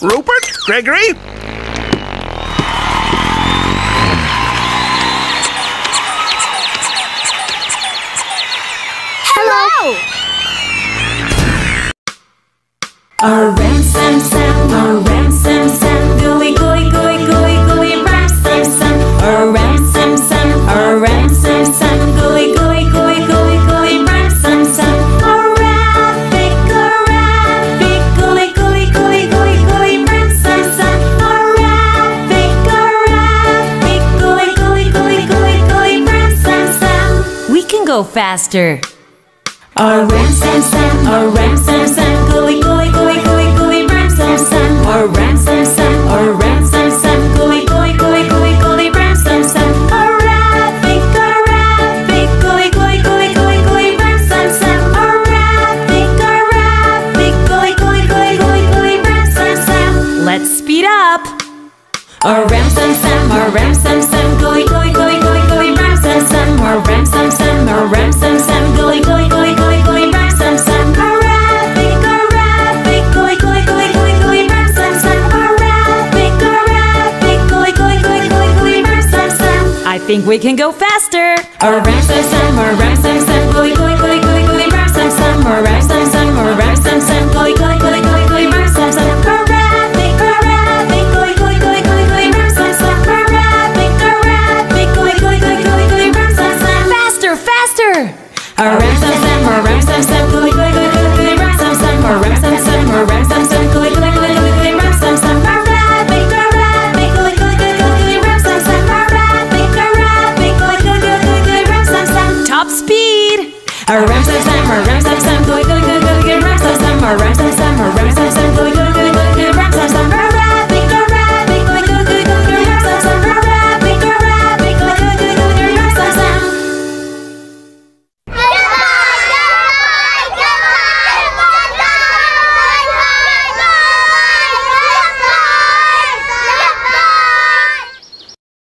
Rupert? Gregory? Hello! A ram, sam, go faster. A ram sam sam, A ram sam sam, gooey gooey gooey gooey gooey ram sam sam, A ram sam sam, A ram sam ram sam sam. Let's speed up! Ram sam sam, our ram. think we can go faster. A ram sam sam, a ram gully gully gully gully gully, ram sam sam, a ram sam sam, a ram gully gully gully gully gully, ram sam sam. Faster! A. speed. A ram sam sam, a ram sam sam, go go go go, ram sam sam, a ram